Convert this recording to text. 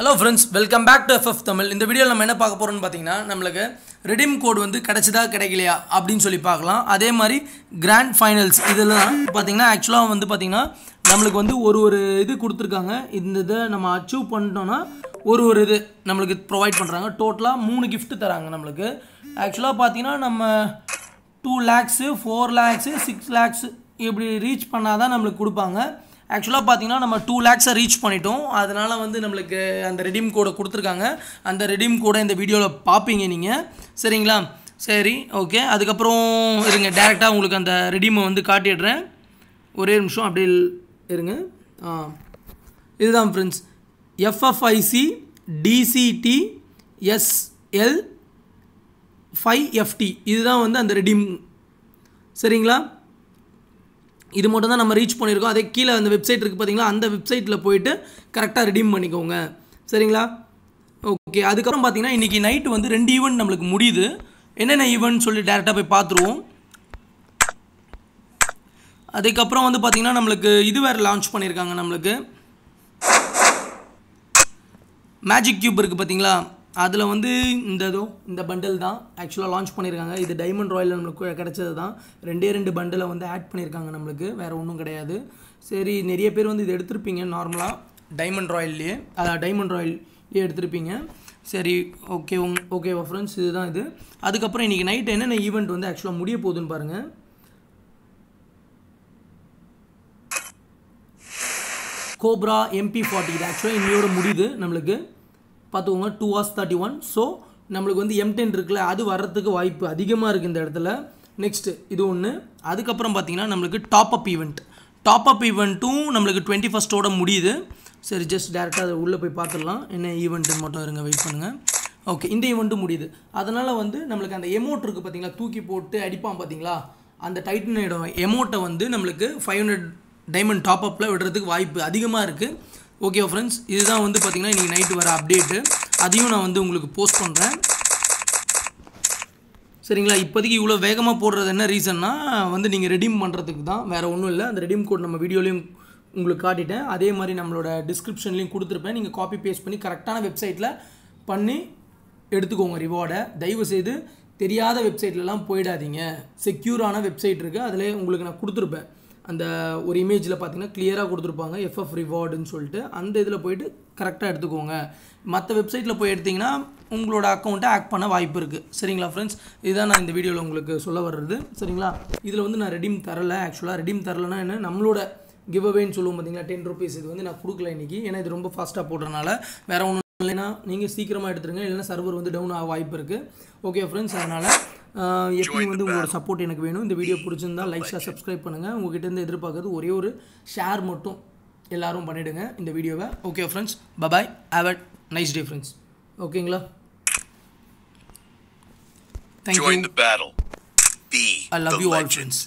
Hello friends welcome back to FF Tamil இந்த வீடியோவில் நம்ம என்ன பார்க்க போகிறோம்னு பார்த்தீங்கன்னா நம்மளுக்கு ரெடீம் கோட் வந்து கிடைச்சதா கிடைக்கலையா அப்படின்னு சொல்லி பார்க்கலாம். அதே மாதிரி கிராண்ட் ஃபைனல்ஸ் இதெல்லாம் பார்த்தீங்கன்னா ஆக்சுவலாக வந்து பார்த்தீங்கன்னா நம்மளுக்கு வந்து ஒரு ஒரு இது கொடுத்துருக்காங்க. இந்த இதை நம்ம அச்சீவ் பண்ணிட்டோம்னா ஒரு ஒரு இது நம்மளுக்கு ப்ரொவைட் பண்ணுறாங்க டோட்டலாக மூணு கிஃப்ட்டு தராங்க நம்மளுக்கு. ஆக்சுவலாக பார்த்தீங்கன்னா நம்ம two lakhs four lakhs six lakhs இப்படி ரீச் பண்ணால் தான் நம்மளுக்கு கொடுப்பாங்க. ஆக்சுவலாக பார்த்தீங்கன்னா நம்ம டூ லேக்ஸை ரீச் பண்ணிட்டோம். அதனால் வந்து நம்மளுக்கு அந்த ரெடீம் கோடை கொடுத்துருக்காங்க. அந்த ரெடீம் கோடை இந்த வீடியோவில் பார்ப்பீங்க நீங்கள் சரிங்களா? சரி ஓகே அதுக்கப்புறம் இருங்க டேரெக்டாக உங்களுக்கு அந்த ரெடீமை வந்து காட்டிடுறேன். ஒரே நிமிஷம் அப்படியே இருங்க. ஆ இதுதான் friends FFIC DCT SL five FD இதுதான் வந்து அந்த ரெடீம் சரிங்களா? இது மட்டும் தான் நம்ம ரீச் பண்ணியிருக்கோம். அதே கீழே அந்த வெப்சைட் இருக்குது பார்த்தீங்களா அந்த வெப்சைட்டில் போயிட்டு கரெக்டாக ரிடீம் பண்ணிக்கோங்க. சரிங்களா? ஓகே அதுக்கப்புறம் பார்த்தீங்கன்னா இன்றைக்கி நைட்டு வந்து ரெண்டு ஈவெண்ட் நம்மளுக்கு முடியுது. என்னென்ன ஈவெண்ட் சொல்லி டேரெக்டாக போய் பார்த்துருவோம் அதுக்கப்புறம் வந்து பார்த்திங்கன்னா நம்மளுக்கு இது வேறு லான்ச் பண்ணியிருக்காங்க நம்மளுக்கு. மேஜிக் கியூப் இருக்குது பார்த்தீங்களா அதில் வந்து இந்த இதோ இந்த பண்டில் தான் ஆக்சுவலாக லான்ச் பண்ணியிருக்காங்க இது டைமண்ட் ராயல் நம்மளுக்கு கிடச்சது தான் ரெண்டே ரெண்டு பண்டிலை வந்து ஆட் பண்ணியிருக்காங்க நம்மளுக்கு. வேறு ஒன்றும் கிடையாது. சரி நிறைய பேர் வந்து இது எடுத்திருப்பீங்க நார்மலாக டைமண்ட் ராயல்லையே அதான் டைமண்ட் ராயல்லையே எடுத்திருப்பீங்க. சரி ஓகே உங் ஓகேவா ஃப்ரெண்ட்ஸ் இதுதான் இது. அதுக்கப்புறம் இன்றைக்கி நைட் என்னென்ன ஈவெண்ட் வந்து ஆக்சுவலாக முடிய போகுதுன்னு பாருங்கள் கோப்ரா எம்பி ஃபார்ட்டி இது ஆக்சுவலாக இன்னையோட முடியுது நம்மளுக்கு. பார்த்துக்கோங்க two hours thirty one so நம்மளுக்கு வந்து எம்டென் இருக்குல்ல அது வர்றதுக்கு வாய்ப்பு அதிகமாக இருக்குது இந்த இடத்துல. நெக்ஸ்ட்டு இது ஒன்று அதுக்கப்புறம் பார்த்தீங்கன்னா நம்மளுக்கு top up event top up ஈவெண்ட்டும் நம்மளுக்கு டுவெண்ட்டி ஃபஸ்ட்டோட முடியுது. சரி ஜஸ்ட் டேரெக்டாக அதை உள்ளே போய் பார்த்துடலாம். என்ன ஈவெண்ட்டுன்னு மட்டும் இருங்க வெயிட் பண்ணுங்கள் ஓகே இந்த ஈவெண்ட்டும் முடியுது. அதனால் வந்து நம்மளுக்கு அந்த எமௌண்ட் இருக்குது பார்த்தீங்களா தூக்கி போட்டு அடிப்பான் பார்த்தீங்களா அந்த டைட்டனோட எமௌண்ட்டை வந்து நம்மளுக்கு ஃபைவ் ஹண்ட்ரட் டைமண்ட் டாப் அப்பில் விடுறதுக்கு வாய்ப்பு அதிகமாக இருக்குது ஓகே ஃப்ரெண்ட்ஸ் இதுதான் வந்து பார்த்திங்கன்னா இன்றைக்கி நைட்டு வர அப்டேட்டு அதையும் நான் வந்து உங்களுக்கு போஸ்ட் பண்ணுறேன் சரிங்களா? இப்போதைக்கு இவ்வளோ வேகமாக போடுறது என்ன ரீசன்னா வந்து நீங்கள் ரெடீம் பண்ணுறதுக்கு தான். வேறு ஒன்றும் இல்லை. அந்த ரெடீம் கோட் நம்ம வீடியோலையும் உங்களுக்கு காட்டிட்டேன். அதே மாதிரி நம்மளோட டிஸ்கிரிப்ஷன்லையும் கொடுத்துருப்பேன். நீங்கள் காப்பி பேஸ்ட் பண்ணி கரெக்டான வெப்சைட்டில் பண்ணி எடுத்துக்கோங்க ரிவார்டை தயவு செய்து தெரியாத வெப்சைட்லலாம் போயிடாதீங்க. செக்யூரான வெப்சைட் இருக்குது அதில் உங்களுக்கு நான் கொடுத்துருப்பேன். அந்த ஒரு இமேஜில் பார்த்தீங்கன்னா கிளியராக கொடுத்துருப்பாங்க எஃப்எஃப் ரிவார்டுன்னு சொல்லிட்டு. அந்த இதில் போயிட்டு கரெக்டாக எடுத்துக்கோங்க. மற்ற வெப்சைட்டில் போய் எடுத்திங்கன்னா உங்களோட அக்கௌண்ட்டை ஆக்ட் பண்ண வாய்ப்பு இருக்குது சரிங்களா ஃப்ரெண்ட்ஸ் இதுதான் நான் இந்த வீடியோவில் உங்களுக்கு சொல்ல வர்றது. சரிங்களா? இதில் வந்து நான் ரெடீம் தரலை. ஆக்சுவலாக ரெடீம் தரலைன்னா என்ன? நம்மளோட கிவ் அவேன்னு சொல்லுவோம் பார்த்தீங்களா டென் ருபீஸ் இது வந்து நான் கொடுக்கல இன்றைக்கி ஏன்னா இது ரொம்ப ஃபாஸ்ட்டாக போடுறதுனால வேறு ஒன்றும் இல்லைன்னா நீங்கள் சீக்கிரமாக எடுத்துருங்க. இல்லைன்னா சர்வர் வந்து டவுன் ஆக வாய்ப்பு இருக்குது ஓகே ஃப்ரெண்ட்ஸ் அதனால் எப்பயும் வந்து உங்களோட சப்போர்ட் எனக்கு வேணும். இந்த வீடியோ பிடிச்சிருந்தா லைக் ஷேர் சப்ஸ்கிரைப் பண்ணுங்கள் உங்ககிட்ட இருந்து எதிர்பார்க்கறது ஒரே ஒரு ஷேர் மட்டும் எல்லாரும் பண்ணிவிடுங்க இந்த வீடியோவை okay friends bye bye have a nice day friends ஓகேங்களா thank you I love you all. Friends